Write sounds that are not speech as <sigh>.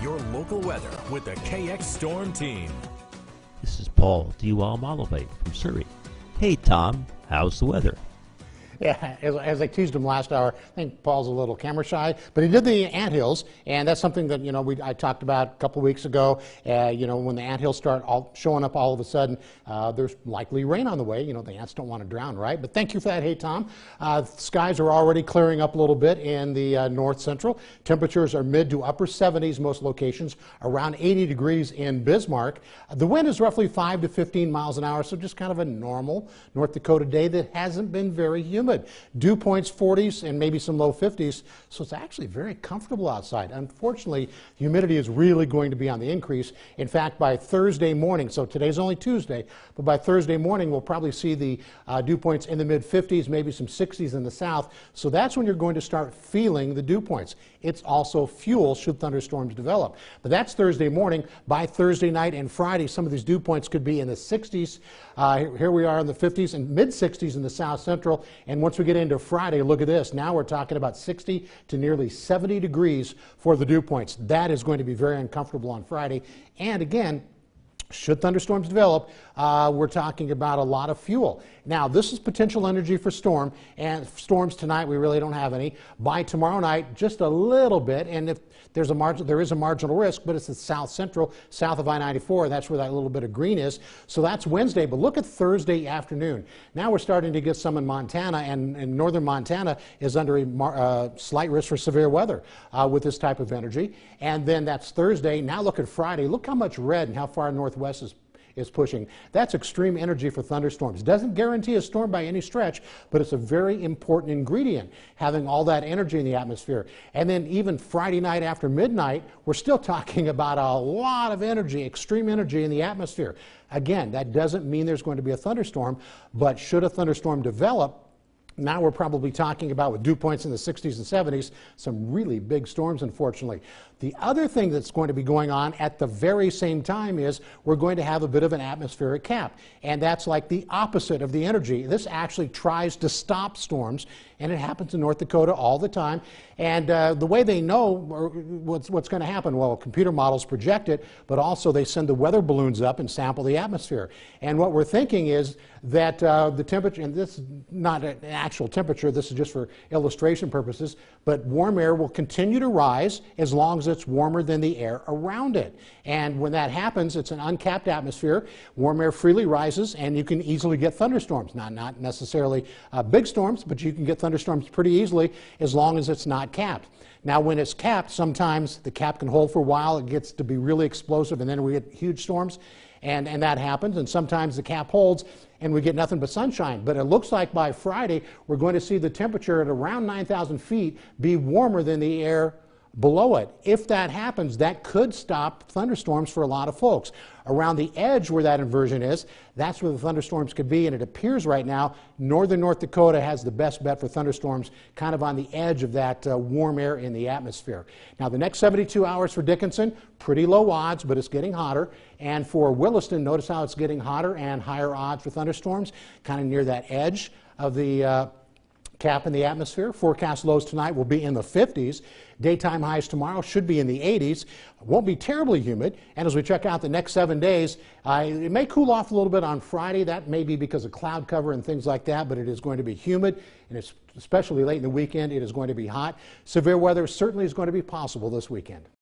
Your local weather with the KX Storm Team. This is Paul DeWall Molovate from Surrey. Hey Tom, how's the weather? <laughs> Yeah, as, as I teased him last hour, I think Paul's a little camera shy, but he did the anthills, and that's something that you know we I talked about a couple weeks ago. Uh, you know, when the anthills start all showing up all of a sudden, uh, there's likely rain on the way. You know, the ants don't want to drown, right? But thank you for that, hey Tom. Uh, skies are already clearing up a little bit in the uh, north central. Temperatures are mid to upper 70s most locations, around 80 degrees in Bismarck. the wind is roughly 5 to 15 miles an hour, so just kind of a normal North Dakota day that hasn't been very humid humid. Dew points 40s and maybe some low 50s, so it's actually very comfortable outside. Unfortunately, humidity is really going to be on the increase. In fact, by Thursday morning, so today's only Tuesday, but by Thursday morning, we'll probably see the uh, dew points in the mid 50s, maybe some 60s in the south. So that's when you're going to start feeling the dew points. It's also fuel should thunderstorms develop. But that's Thursday morning. By Thursday night and Friday, some of these dew points could be in the 60s. Uh, here we are in the 50s and mid 60s in the south central. And and once we get into Friday, look at this. Now we're talking about 60 to nearly 70 degrees for the dew points. That is going to be very uncomfortable on Friday. And again, should thunderstorms develop, uh, we're talking about a lot of fuel. Now, this is potential energy for storm, and storms tonight, we really don't have any. By tomorrow night, just a little bit, and if there's a margin, there is a marginal risk, but it's the south central, south of I-94. That's where that little bit of green is. So that's Wednesday. But look at Thursday afternoon. Now we're starting to get some in Montana, and, and northern Montana is under a uh, slight risk for severe weather uh, with this type of energy. And then that's Thursday. Now look at Friday. Look how much red and how far northwest is is pushing. That's extreme energy for thunderstorms. Doesn't guarantee a storm by any stretch, but it's a very important ingredient, having all that energy in the atmosphere. And then even Friday night after midnight, we're still <laughs> talking about a lot of energy, extreme energy in the atmosphere. Again, that doesn't mean there's going to be a thunderstorm, but should a thunderstorm develop, now we're probably talking about with dew points in the 60s and 70s, some really big storms, unfortunately. The other thing that's going to be going on at the very same time is we're going to have a bit of an atmospheric cap. And that's like the opposite of the energy. This actually tries to stop storms, and it happens in North Dakota all the time. And uh, the way they know what's, what's going to happen, well, computer models project it, but also they send the weather balloons up and sample the atmosphere. And what we're thinking is that uh, the temperature, and this is not an actual temperature, this is just for illustration purposes, but warm air will continue to rise as long as it's warmer than the air around it. And when that happens, it's an uncapped atmosphere. Warm air freely rises, and you can easily get thunderstorms. Not, not necessarily uh, big storms, but you can get thunderstorms pretty easily as long as it's not capped. Now, when it's capped, sometimes the cap can hold for a while. It gets to be really explosive, and then we get huge storms. And, and that happens, and sometimes the cap holds and we get nothing but sunshine. But it looks like by Friday, we're going to see the temperature at around 9,000 feet be warmer than the air below it. If that happens, that could stop thunderstorms for a lot of folks. Around the edge where that inversion is, that's where the thunderstorms could be, and it appears right now northern North Dakota has the best bet for thunderstorms, kind of on the edge of that uh, warm air in the atmosphere. Now, the next 72 hours for Dickinson, pretty low odds, but it's getting hotter. And for Williston, notice how it's getting hotter and higher odds for thunderstorms, kind of near that edge of the uh, cap in the atmosphere. Forecast lows tonight will be in the 50s. Daytime highs tomorrow should be in the 80s. Won't be terribly humid. And as we check out the next seven days, uh, it may cool off a little bit on Friday. That may be because of cloud cover and things like that, but it is going to be humid, and it's especially late in the weekend. It is going to be hot. Severe weather certainly is going to be possible this weekend.